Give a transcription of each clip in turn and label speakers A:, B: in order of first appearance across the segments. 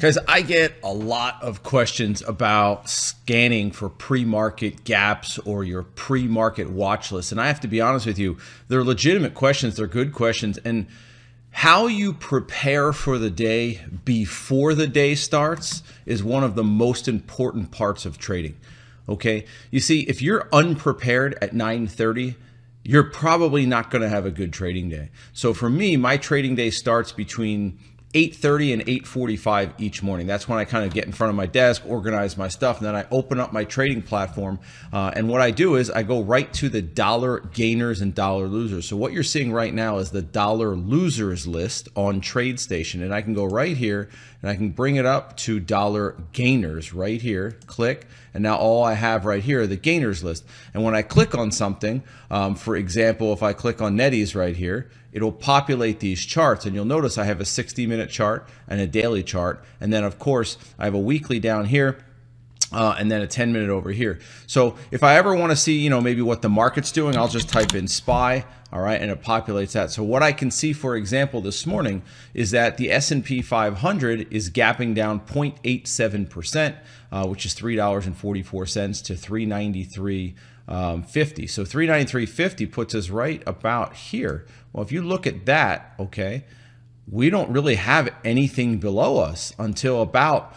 A: Because I get a lot of questions about scanning for pre market gaps or your pre market watch list. And I have to be honest with you, they're legitimate questions, they're good questions. And how you prepare for the day before the day starts is one of the most important parts of trading. Okay? You see, if you're unprepared at 9:30, you're probably not going to have a good trading day. So for me, my trading day starts between 8.30 and 8.45 each morning. That's when I kind of get in front of my desk, organize my stuff, and then I open up my trading platform. Uh, and what I do is I go right to the dollar gainers and dollar losers. So what you're seeing right now is the dollar losers list on TradeStation. And I can go right here and I can bring it up to dollar gainers right here, click, and now all I have right here are the gainers list. And when I click on something, um, for example, if I click on NetEase right here, it'll populate these charts and you'll notice I have a 60 minute chart and a daily chart and then of course I have a weekly down here uh, and then a 10 minute over here. So if I ever want to see, you know, maybe what the market's doing, I'll just type in SPY, all right, and it populates that. So what I can see, for example, this morning is that the S&P 500 is gapping down 0.87%, uh, which is $3.44 to 393 um, 50. So 393.50 puts us right about here. Well, if you look at that, okay, we don't really have anything below us until about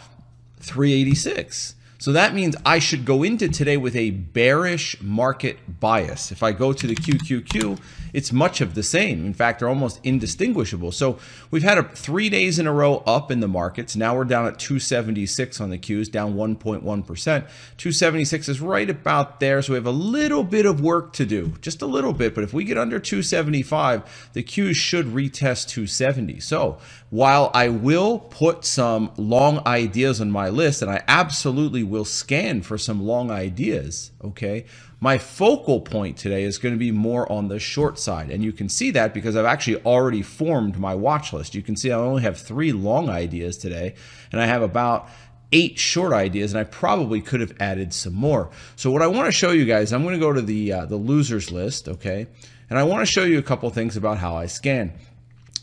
A: 386. So that means I should go into today with a bearish market bias. If I go to the QQQ, it's much of the same. In fact, they're almost indistinguishable. So we've had a three days in a row up in the markets. Now we're down at 276 on the Qs, down 1.1%. 276 is right about there. So we have a little bit of work to do, just a little bit. But if we get under 275, the Qs should retest 270. So while I will put some long ideas on my list, and I absolutely will scan for some long ideas, okay? My focal point today is going to be more on the short side. And you can see that because I've actually already formed my watch list. You can see I only have three long ideas today, and I have about eight short ideas, and I probably could have added some more. So what I want to show you guys, I'm going to go to the, uh, the losers list, okay? And I want to show you a couple things about how I scan.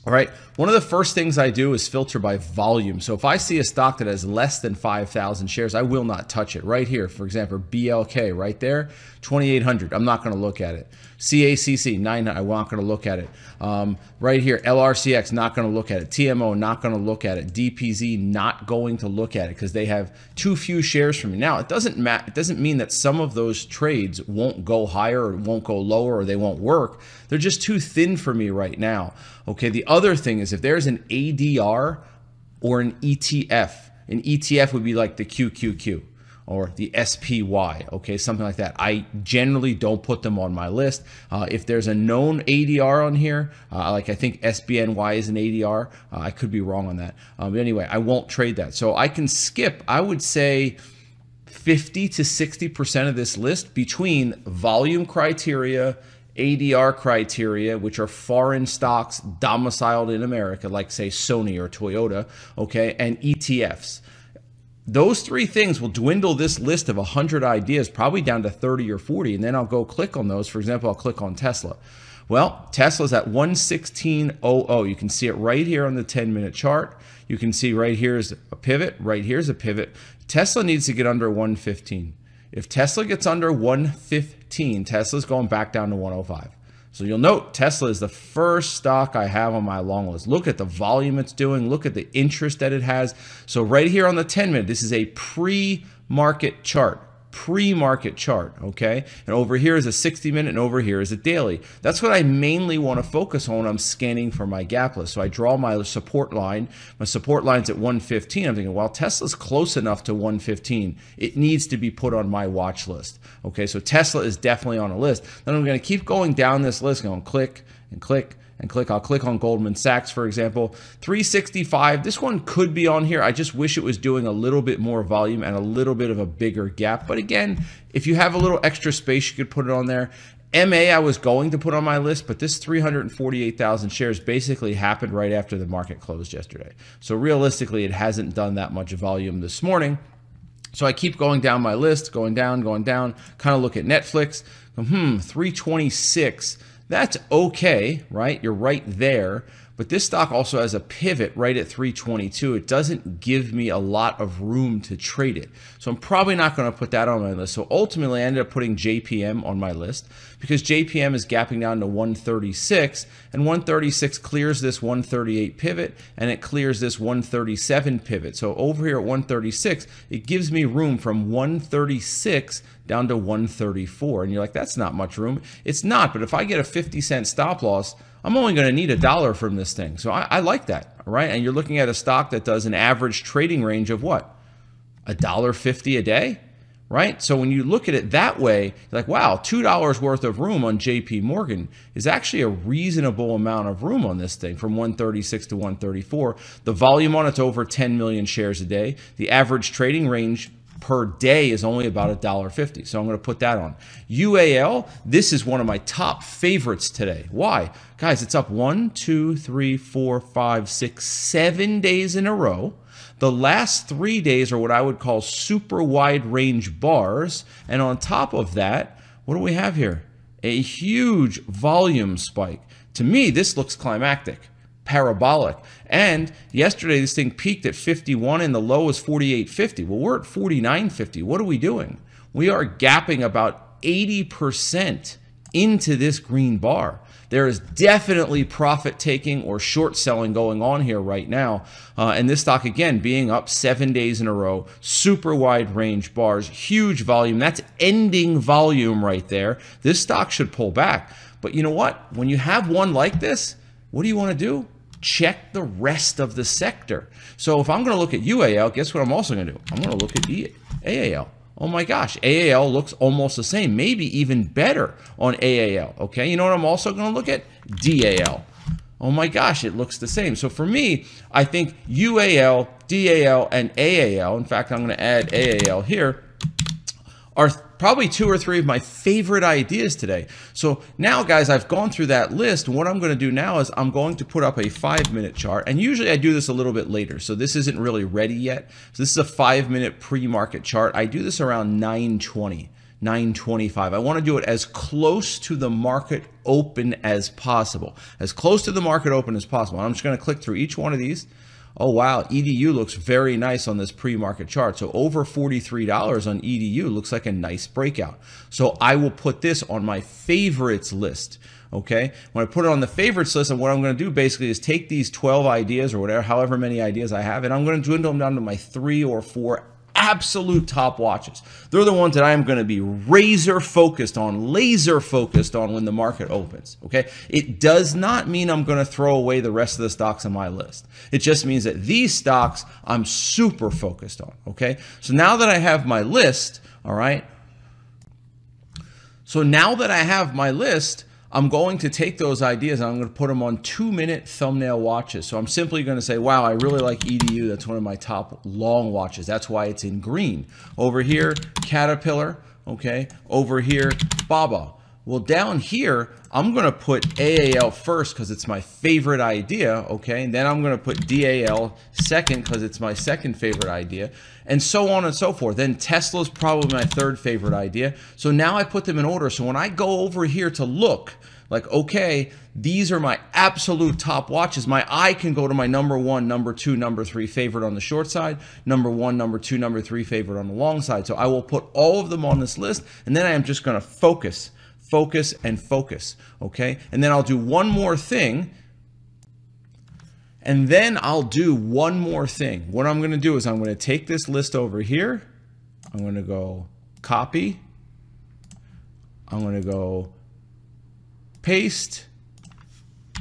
A: All right. One of the first things I do is filter by volume. So if I see a stock that has less than 5,000 shares, I will not touch it. Right here, for example, BLK right there, 2,800. I'm not going to look at it. CACC, 9, I'm not to look at it. Um, right here, LRCX, not going to look at it. TMO, not going to look at it. DPZ, not going to look at it because they have too few shares for me. Now, it doesn't matter. It doesn't mean that some of those trades won't go higher or won't go lower or they won't work. They're just too thin for me right now. Okay. The other thing is if there's an ADR or an ETF, an ETF would be like the QQQ or the SPY, okay, something like that. I generally don't put them on my list. Uh, if there's a known ADR on here, uh, like I think SBNY is an ADR, uh, I could be wrong on that. Um, but anyway, I won't trade that. So I can skip, I would say, 50 to 60% of this list between volume criteria ADR criteria, which are foreign stocks domiciled in America, like say Sony or Toyota, okay, and ETFs. Those three things will dwindle this list of 100 ideas probably down to 30 or 40, and then I'll go click on those. For example, I'll click on Tesla. Well, Tesla's at 116.00. You can see it right here on the 10 minute chart. You can see right here is a pivot, right here's a pivot. Tesla needs to get under 115. If Tesla gets under 115, Tesla's going back down to 105. So you'll note Tesla is the first stock I have on my long list. Look at the volume it's doing. Look at the interest that it has. So right here on the 10 minute, this is a pre-market chart pre-market chart, okay? And over here is a 60 minute and over here is a daily. That's what I mainly want to focus on I'm scanning for my gap list. So I draw my support line. My support line's at 115. I'm thinking, well, Tesla's close enough to 115. It needs to be put on my watch list. Okay, so Tesla is definitely on a list. Then I'm going to keep going down this list, going click and click and click. I'll click on Goldman Sachs, for example. 365, this one could be on here. I just wish it was doing a little bit more volume and a little bit of a bigger gap. But again, if you have a little extra space, you could put it on there. MA, I was going to put on my list, but this 348,000 shares basically happened right after the market closed yesterday. So realistically, it hasn't done that much volume this morning. So I keep going down my list, going down, going down, kind of look at Netflix. Hmm, 326 that's okay, right? You're right there. But this stock also has a pivot right at 322. It doesn't give me a lot of room to trade it. So I'm probably not going to put that on my list. So ultimately I ended up putting JPM on my list because JPM is gapping down to 136 and 136 clears this 138 pivot and it clears this 137 pivot. So over here at 136, it gives me room from 136 down to 134. And you're like, that's not much room. It's not, but if I get a 50 cent stop loss, I'm only going to need a dollar from this thing. So I, I like that, right? And you're looking at a stock that does an average trading range of what? A dollar fifty a day, right? So when you look at it that way, like, wow, $2 worth of room on JP Morgan is actually a reasonable amount of room on this thing from 136 to 134. The volume on it's over 10 million shares a day. The average trading range per day is only about a dollar fifty. So I'm going to put that on. UAL, this is one of my top favorites today. Why? Guys, it's up one, two, three, four, five, six, seven days in a row. The last three days are what I would call super wide range bars. And on top of that, what do we have here? A huge volume spike. To me, this looks climactic parabolic. And yesterday, this thing peaked at 51 and the low was 48.50. Well, we're at 49.50. What are we doing? We are gapping about 80% into this green bar. There is definitely profit taking or short selling going on here right now. Uh, and this stock, again, being up seven days in a row, super wide range bars, huge volume. That's ending volume right there. This stock should pull back. But you know what? When you have one like this, what do you want to do? check the rest of the sector. So if I'm going to look at UAL, guess what I'm also going to do? I'm going to look at AAL. Oh my gosh, AAL looks almost the same, maybe even better on AAL. Okay, you know what I'm also going to look at? DAL. Oh my gosh, it looks the same. So for me, I think UAL, DAL, and AAL, in fact, I'm going to add AAL here, are probably two or three of my favorite ideas today. So now, guys, I've gone through that list. What I'm going to do now is I'm going to put up a five minute chart. And usually I do this a little bit later. So this isn't really ready yet. So this is a five minute pre-market chart. I do this around 920. 925. I want to do it as close to the market open as possible. As close to the market open as possible. I'm just going to click through each one of these oh wow, EDU looks very nice on this pre-market chart. So over $43 on EDU looks like a nice breakout. So I will put this on my favorites list. Okay, when I put it on the favorites list, and what I'm going to do basically is take these 12 ideas or whatever, however many ideas I have, and I'm going to dwindle them down to my three or four absolute top watches. They're the ones that I am going to be razor focused on, laser focused on when the market opens. Okay. It does not mean I'm going to throw away the rest of the stocks on my list. It just means that these stocks I'm super focused on. Okay. So now that I have my list, all right. So now that I have my list, I'm going to take those ideas and I'm going to put them on two minute thumbnail watches. So I'm simply going to say, wow, I really like EDU. That's one of my top long watches. That's why it's in green. Over here, Caterpillar. Okay. Over here, Baba. Well, down here, I'm going to put AAL first because it's my favorite idea, okay? And then I'm going to put DAL second because it's my second favorite idea, and so on and so forth. Then Tesla's probably my third favorite idea. So now I put them in order. So when I go over here to look, like, okay, these are my absolute top watches. My eye can go to my number one, number two, number three favorite on the short side, number one, number two, number three favorite on the long side. So I will put all of them on this list, and then I am just going to focus focus, and focus. Okay. And then I'll do one more thing. And then I'll do one more thing. What I'm going to do is I'm going to take this list over here. I'm going to go copy. I'm going to go paste.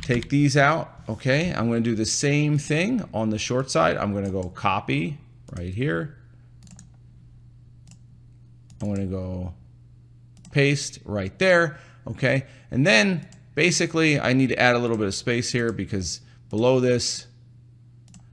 A: Take these out. Okay. I'm going to do the same thing on the short side. I'm going to go copy right here. I'm going to go paste right there, okay? And then basically I need to add a little bit of space here because below this,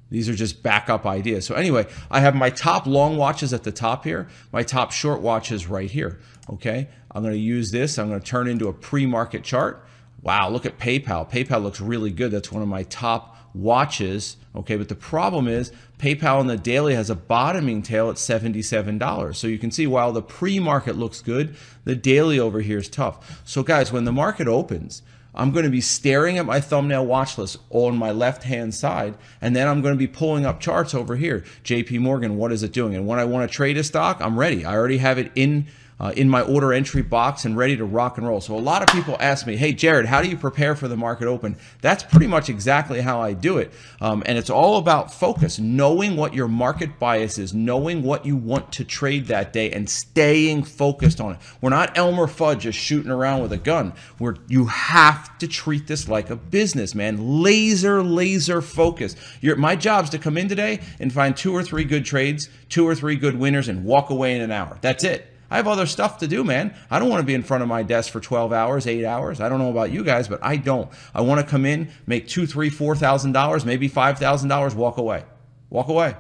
A: these are just backup ideas. So anyway, I have my top long watches at the top here, my top short watches right here, okay? I'm gonna use this, I'm gonna turn into a pre-market chart. Wow, look at PayPal. PayPal looks really good. That's one of my top watches. Okay, but the problem is PayPal on the daily has a bottoming tail at $77. So you can see while the pre-market looks good, the daily over here is tough. So guys, when the market opens, I'm going to be staring at my thumbnail watch list on my left hand side, and then I'm going to be pulling up charts over here. JP Morgan, what is it doing? And when I want to trade a stock, I'm ready. I already have it in uh, in my order entry box and ready to rock and roll. So a lot of people ask me, hey, Jared, how do you prepare for the market open? That's pretty much exactly how I do it. Um, and it's all about focus, knowing what your market bias is, knowing what you want to trade that day and staying focused on it. We're not Elmer Fudd just shooting around with a gun. We're, you have to treat this like a business, man. Laser, laser focus. Your, my job's to come in today and find two or three good trades, two or three good winners and walk away in an hour. That's it. I have other stuff to do, man. I don't want to be in front of my desk for 12 hours, eight hours. I don't know about you guys, but I don't. I want to come in, make two, three, four thousand dollars, maybe five thousand dollars, walk away. Walk away.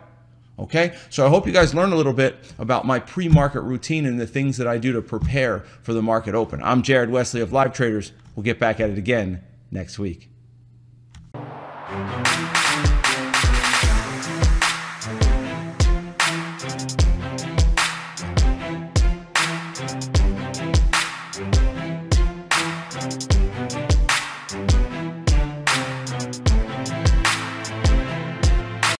A: Okay, so I hope you guys learn a little bit about my pre-market routine and the things that I do to prepare for the market open. I'm Jared Wesley of Live Traders. We'll get back at it again next week.